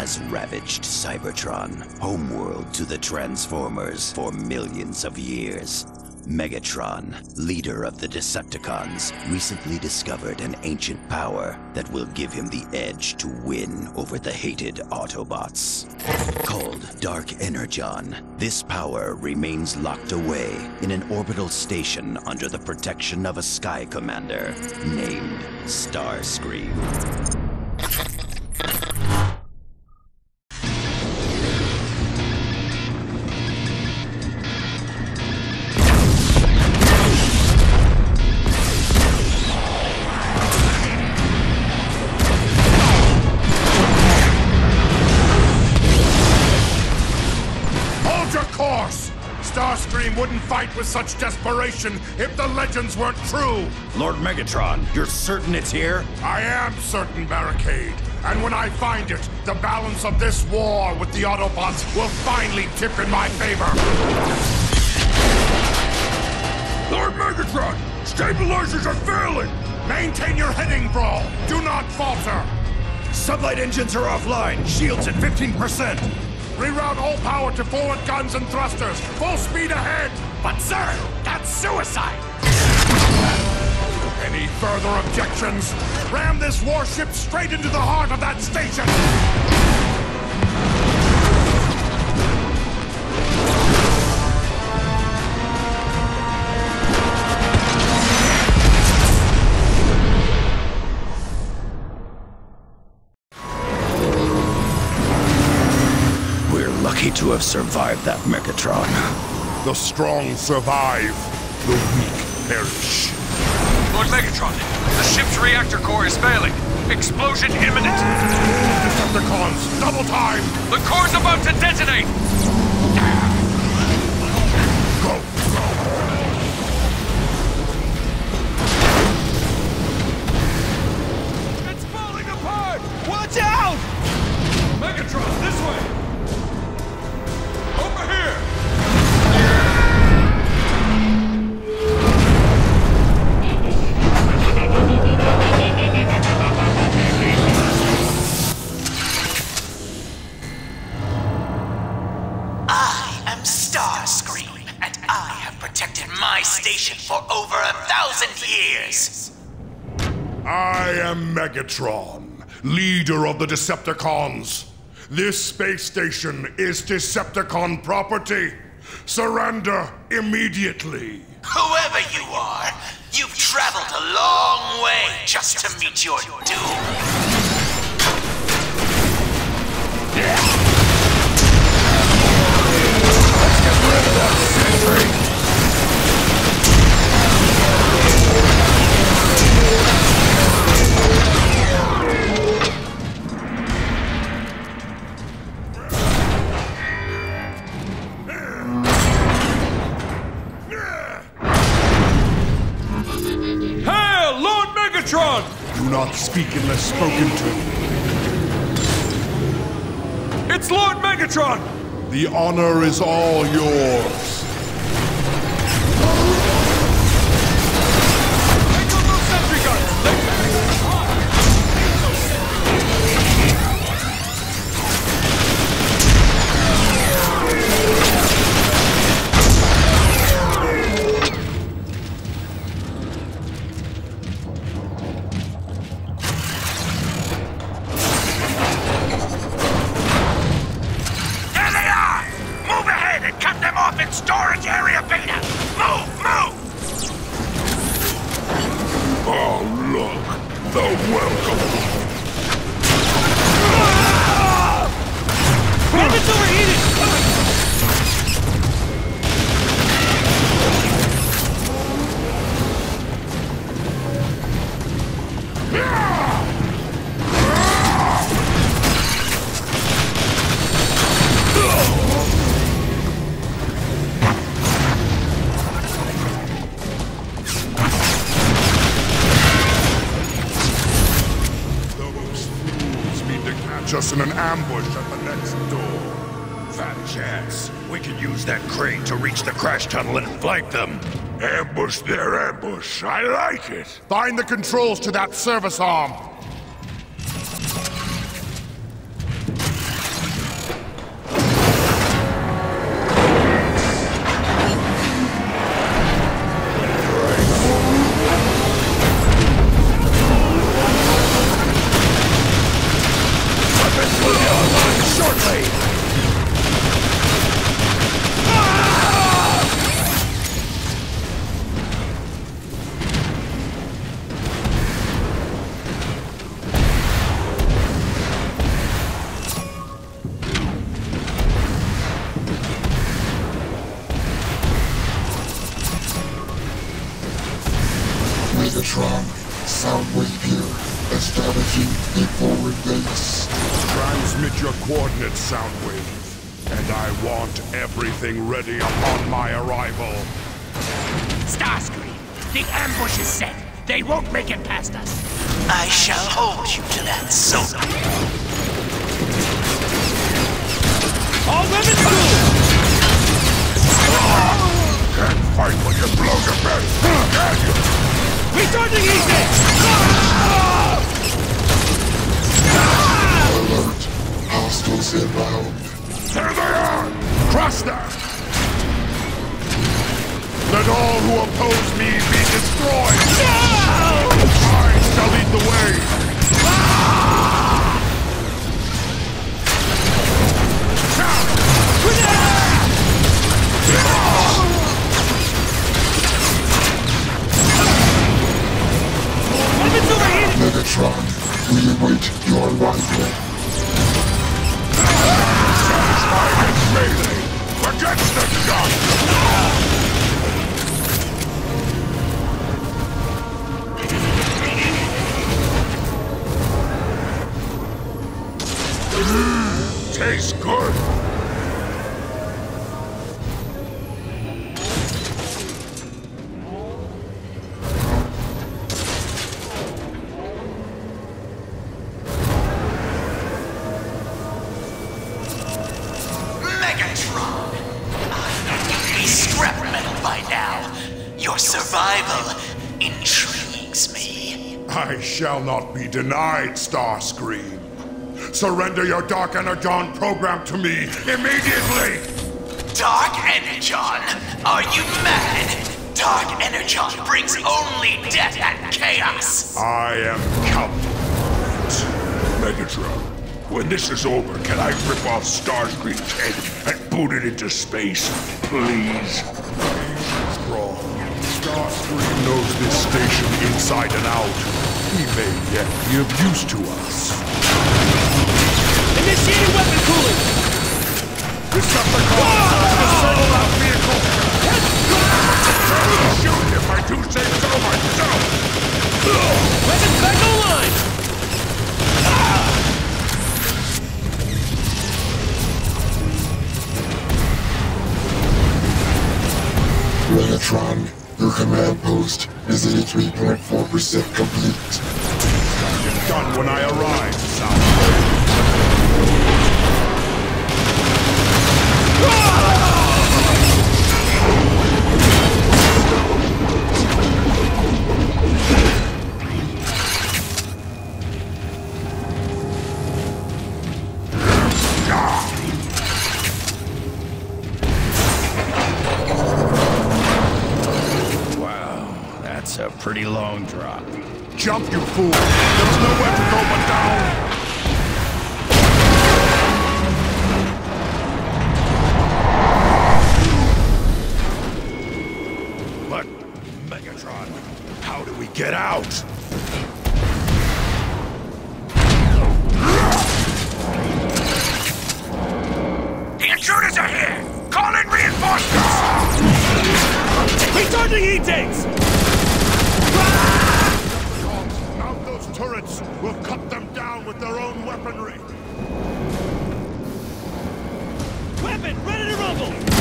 has ravaged Cybertron, homeworld to the Transformers, for millions of years. Megatron, leader of the Decepticons, recently discovered an ancient power that will give him the edge to win over the hated Autobots. Called Dark Energon, this power remains locked away in an orbital station under the protection of a Sky Commander named Starscream. Fight with such desperation if the legends weren't true! Lord Megatron, you're certain it's here? I am certain, Barricade. And when I find it, the balance of this war with the Autobots will finally tip in my favor. Lord Megatron, stabilizers are failing! Maintain your heading, Brawl! Do not falter! Sublight engines are offline. Shields at 15%. Reroute all power to forward guns and thrusters. Full speed ahead! But sir, that's suicide! Any further objections? Ram this warship straight into the heart of that station! To have survived that Megatron. The strong survive, the weak perish. Lord Megatron, the ship's reactor core is failing. Explosion imminent. Decepticons, double time! The core's about to detonate. Megatron, leader of the Decepticons. This space station is Decepticon property. Surrender immediately. Whoever you are, you've traveled a long way just to meet your doom. Not speak unless spoken to. It's Lord Megatron! The honor is all yours. The welcome. Catch us in an ambush at the next door. Fat chance. We could use that crane to reach the crash tunnel and flank them. Ambush their ambush. I like it. Find the controls to that service arm. Strategy, the forward base. Transmit your coordinates, Soundwave. And I want everything ready upon my arrival. Starscream, the ambush is set. They won't make it past us. I shall hold you to that, Sona. All women through! Can't fight when you blow your bed, can you? Recharging easy! Alert. Hostiles inbound. There they are! Crush them! Let all who oppose me be destroyed! I shall lead the way! Megatron, we await your arrival. Against the tastes good! Not be denied, Starscream. Surrender your Dark Energon program to me immediately! Dark Energon? Are you mad? Dark Energon brings only death and chaos. I am Count. Megatron, when this is over, can I rip off Starscream's head and boot it into space, please? Strong. Starscream knows this station inside and out. He may yet be of use to us. Initiating weapon cooling! Decepticons! Disable that vehicle! Shoot if I do say so myself! Weapons back online! Megatron, your command post is 83.4% complete. It's done when I arrive, Soundwave. Wow, a pretty long drop. Jump, you fool! There's nowhere to go but down! But, Megatron, how do we get out? The intruders are here! Call in reinforcements! Recharging E-tanks! Mount turrets! We'll cut them down with their own weaponry! Weapon ready to rumble!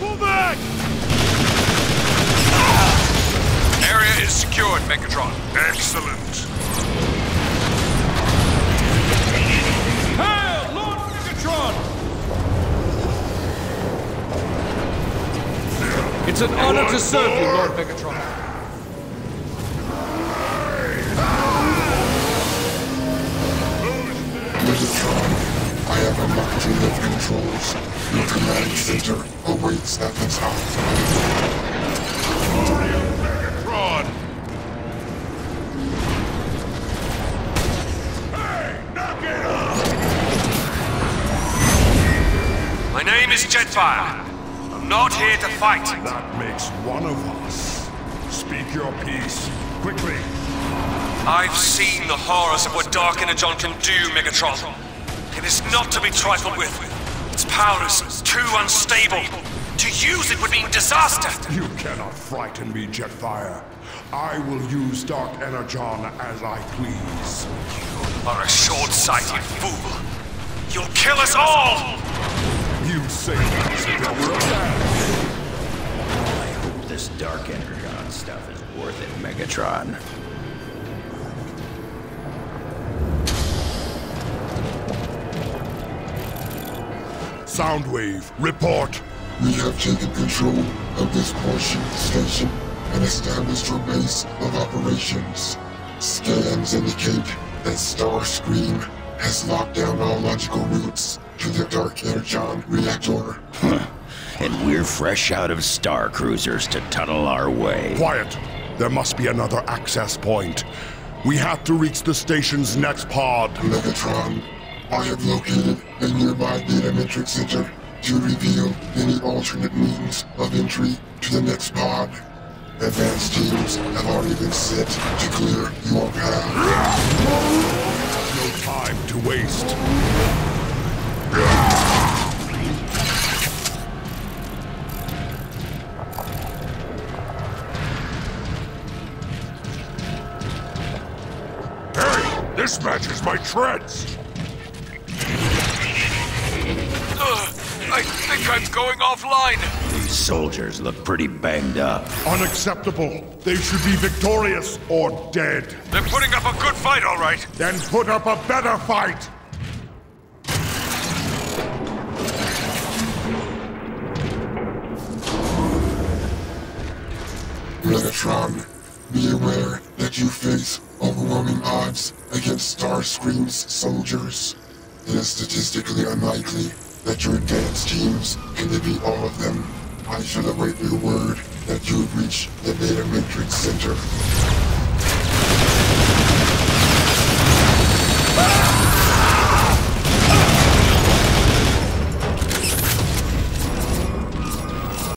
Pull back! Area is secured, Megatron. Excellent. Hail, Lord Megatron! It's an honor to serve you, Lord Megatron. Unlocked your lift controls. Your command center awaits at the top. Megatron! Hey, knock it off! My name is Jetfire. I'm not here to fight. That makes one of us. Speak your piece, quickly. I've seen the horrors of what Dark Energon can do, Megatron. It is not to be trifled with. Its power is too unstable. To use it would mean disaster. You cannot frighten me, Jetfire. I will use Dark Energon as I please. You are a short-sighted fool. You'll kill us all! You say that, I hope this Dark Energon stuff is worth it, Megatron. Soundwave, report. We have taken control of this portion of the station and established our base of operations. Scans indicate that Starscream has locked down all logical routes to the Dark Energon reactor. And we're fresh out of Star Cruisers to tunnel our way. Quiet. There must be another access point. We have to reach the station's next pod. Megatron, I have located a nearby data matrix center to reveal any alternate means of entry to the next pod. Advanced teams have already been set to clear your path. No time to waste. Hey, this matches my treads. Think I'm going offline. These soldiers look pretty banged up. Unacceptable. They should be victorious or dead. They're putting up a good fight, all right. Then put up a better fight. Megatron, be aware that you face overwhelming odds against Starscream's soldiers. It is statistically unlikely that your advanced teams can defeat all of them. I shall await your word that you have reached the Data Matrix Center.